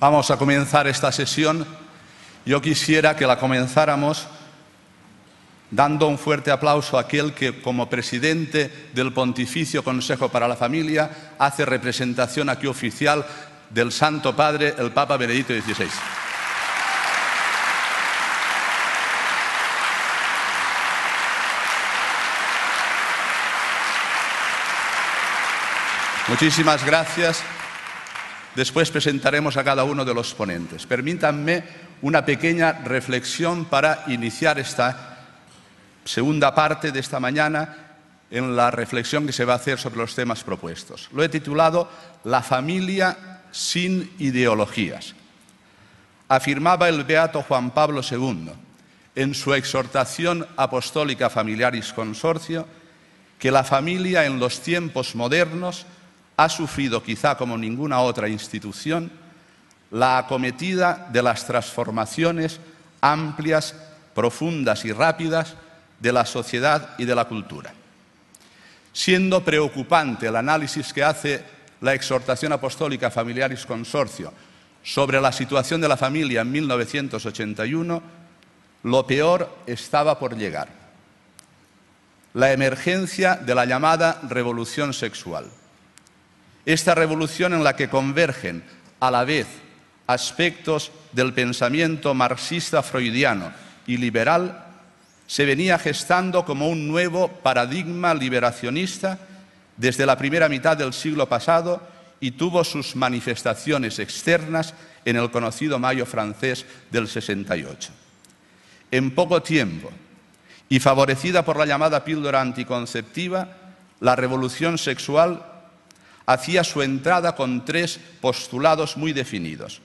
Vamos a comenzar esta sesión. Yo quisiera que la comenzáramos dando un fuerte aplauso a aquel que, como presidente del Pontificio Consejo para la Familia, hace representación aquí oficial del Santo Padre, el Papa Benedicto XVI. Muchísimas gracias. Después presentaremos a cada uno de los ponentes. Permítanme una pequeña reflexión para iniciar esta segunda parte de esta mañana en la reflexión que se va a hacer sobre los temas propuestos. Lo he titulado La familia sin ideologías. Afirmaba el beato Juan Pablo II en su exhortación apostólica Familiaris Consorcio que la familia en los tiempos modernos ha sufrido quizá como ninguna otra institución la acometida de las transformaciones amplias, profundas y rápidas de la sociedad y de la cultura. Siendo preocupante el análisis que hace la exhortación apostólica Familiaris Consorcio sobre la situación de la familia en 1981, lo peor estaba por llegar. La emergencia de la llamada revolución sexual esta revolución en la que convergen a la vez aspectos del pensamiento marxista freudiano y liberal, se venía gestando como un nuevo paradigma liberacionista desde la primera mitad del siglo pasado y tuvo sus manifestaciones externas en el conocido Mayo francés del 68. En poco tiempo, y favorecida por la llamada píldora anticonceptiva, la revolución sexual hacía su entrada con tres postulados muy definidos.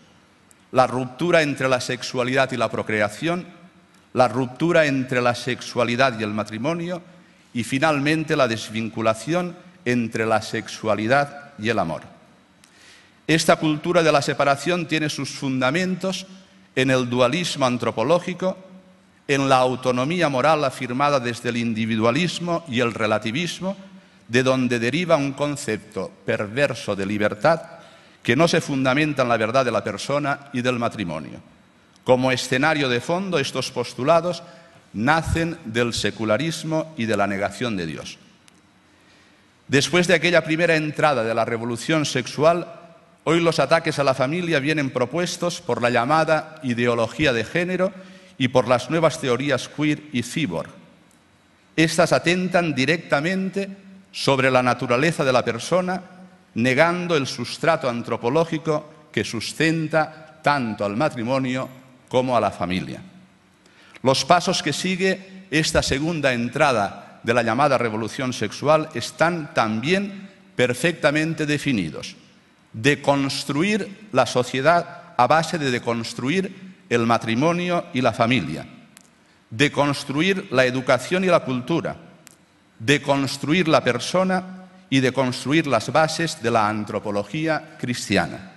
La ruptura entre la sexualidad y la procreación, la ruptura entre la sexualidad y el matrimonio y finalmente la desvinculación entre la sexualidad y el amor. Esta cultura de la separación tiene sus fundamentos en el dualismo antropológico, en la autonomía moral afirmada desde el individualismo y el relativismo, de donde deriva un concepto perverso de libertad que no se fundamenta en la verdad de la persona y del matrimonio. Como escenario de fondo, estos postulados nacen del secularismo y de la negación de Dios. Después de aquella primera entrada de la revolución sexual, hoy los ataques a la familia vienen propuestos por la llamada ideología de género y por las nuevas teorías queer y cyborg. Estas atentan directamente sobre la naturaleza de la persona, negando el sustrato antropológico que sustenta tanto al matrimonio como a la familia. Los pasos que sigue esta segunda entrada de la llamada revolución sexual están también perfectamente definidos. Deconstruir la sociedad a base de deconstruir el matrimonio y la familia. Deconstruir la educación y la cultura de construir la persona y de construir las bases de la antropología cristiana.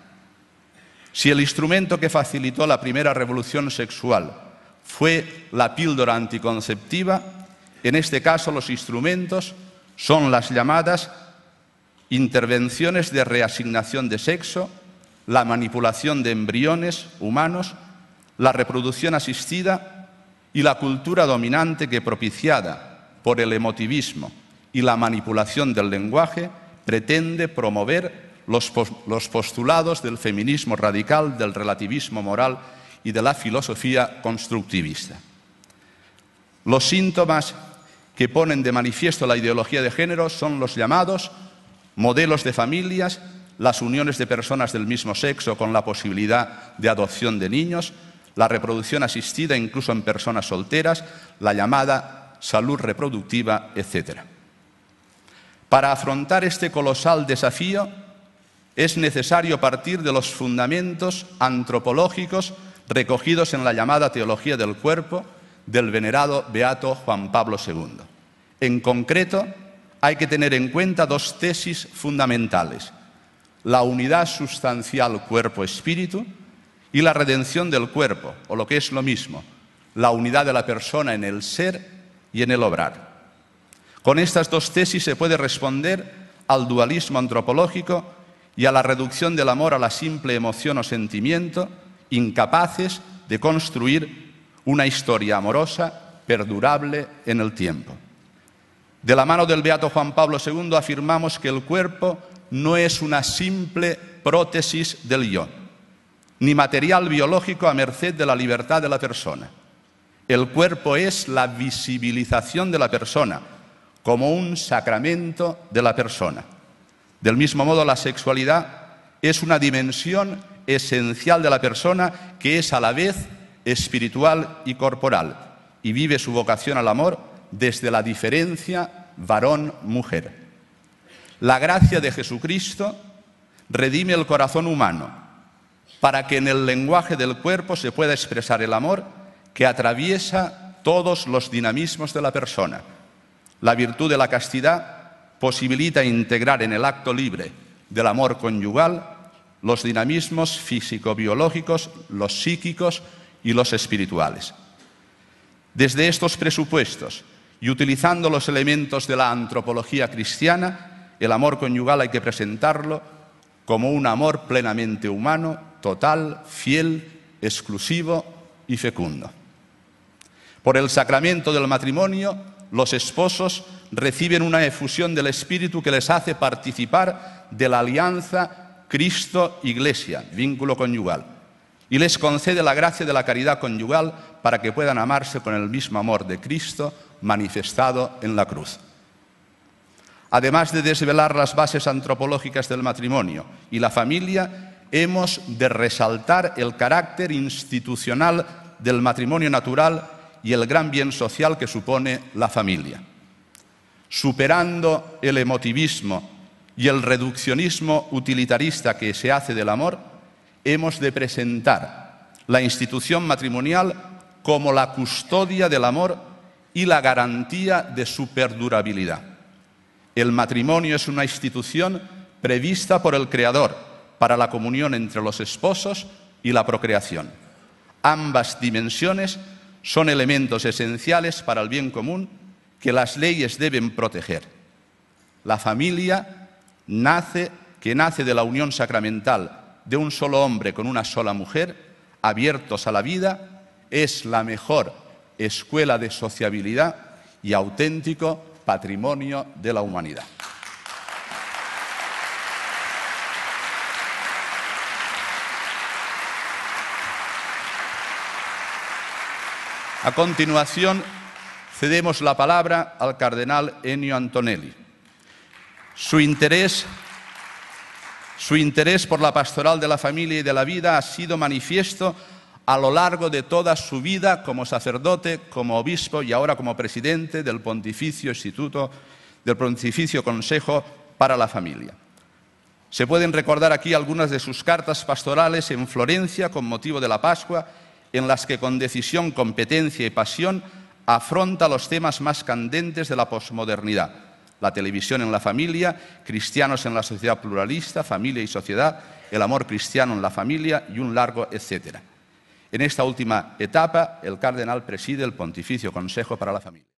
Si el instrumento que facilitó la primera revolución sexual fue la píldora anticonceptiva, en este caso los instrumentos son las llamadas intervenciones de reasignación de sexo, la manipulación de embriones humanos, la reproducción asistida y la cultura dominante que propiciada por el emotivismo y la manipulación del lenguaje, pretende promover los, postulados del feminismo radical, del relativismo moral y de la filosofía constructivista. Los síntomas que ponen de manifiesto la ideología de género son los llamados modelos de familias, las uniones de personas del mismo sexo con la posibilidad de adopción de niños, la reproducción asistida incluso en personas solteras, la llamada salud reproductiva, etc. Para afrontar este colosal desafío es necesario partir de los fundamentos antropológicos recogidos en la llamada teología del cuerpo del venerado Beato Juan Pablo II. En concreto, hay que tener en cuenta dos tesis fundamentales, la unidad sustancial cuerpo-espíritu y la redención del cuerpo, o lo que es lo mismo, la unidad de la persona en el ser y en el obrar. Con estas dos tesis se puede responder al dualismo antropológico y a la reducción del amor a la simple emoción o sentimiento, incapaces de construir una historia amorosa perdurable en el tiempo. De la mano del Beato Juan Pablo II afirmamos que el cuerpo no es una simple prótesis del yo, ni material biológico a merced de la libertad de la persona. El cuerpo es la visibilización de la persona como un sacramento de la persona. Del mismo modo, la sexualidad es una dimensión esencial de la persona que es a la vez espiritual y corporal y vive su vocación al amor desde la diferencia varón-mujer. La gracia de Jesucristo redime el corazón humano para que en el lenguaje del cuerpo se pueda expresar el amor que atraviesa todos los dinamismos de la persona. La virtud de la castidad posibilita integrar en el acto libre del amor conyugal los dinamismos físico-biológicos, los psíquicos y los espirituales. Desde estos presupuestos y utilizando los elementos de la antropología cristiana, el amor conyugal hay que presentarlo como un amor plenamente humano, total, fiel, exclusivo y fecundo. Por el sacramento del matrimonio, los esposos reciben una efusión del Espíritu que les hace participar de la alianza Cristo-Iglesia, vínculo conyugal, y les concede la gracia de la caridad conyugal para que puedan amarse con el mismo amor de Cristo manifestado en la cruz. Además de desvelar las bases antropológicas del matrimonio y la familia, hemos de resaltar el carácter institucional del matrimonio natural y el gran bien social que supone la familia superando el emotivismo y el reduccionismo utilitarista que se hace del amor, hemos de presentar la institución matrimonial como la custodia del amor y la garantía de su perdurabilidad. El matrimonio es una institución prevista por el Creador para la comunión entre los esposos y la procreación. Ambas dimensiones son elementos esenciales para el bien común que las leyes deben proteger. La familia nace, que nace de la unión sacramental de un solo hombre con una sola mujer, abiertos a la vida, es la mejor escuela de sociabilidad y auténtico patrimonio de la humanidad. A continuación, cedemos la palabra al cardenal Ennio Antonelli. Su interés, su interés por la pastoral de la familia y de la vida ha sido manifiesto a lo largo de toda su vida como sacerdote, como obispo y ahora como presidente del Pontificio Instituto, del Pontificio Consejo para la Familia. Se pueden recordar aquí algunas de sus cartas pastorales en Florencia con motivo de la Pascua, en las que con decisión, competencia y pasión afronta los temas más candentes de la posmodernidad. La televisión en la familia, cristianos en la sociedad pluralista, familia y sociedad, el amor cristiano en la familia y un largo etcétera. En esta última etapa, el cardenal preside el Pontificio Consejo para la Familia.